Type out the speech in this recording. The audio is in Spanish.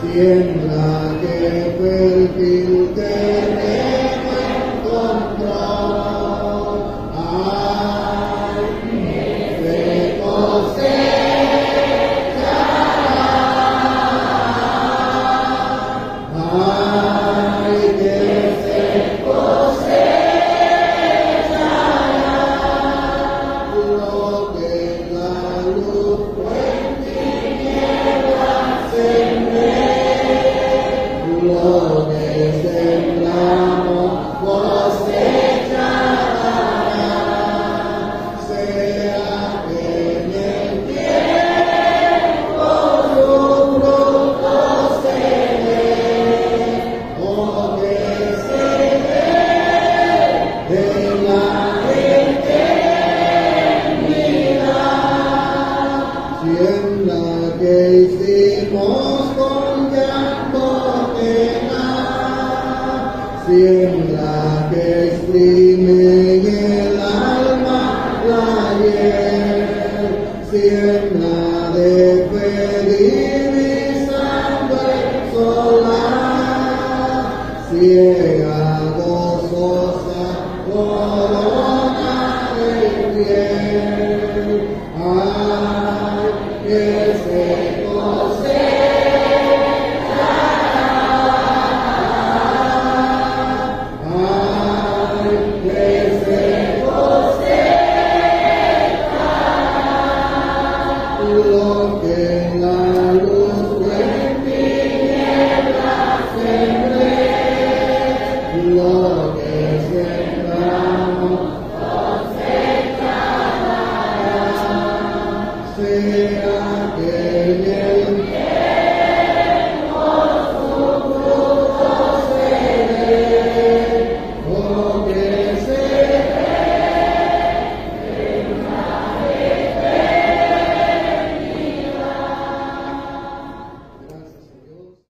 Siembra que perfil te Vivimos con llanto pena, siembra que exprime el alma la hiel, siembra de pedir y sangre solar, ciega gozosa corona de piel. Ay, que se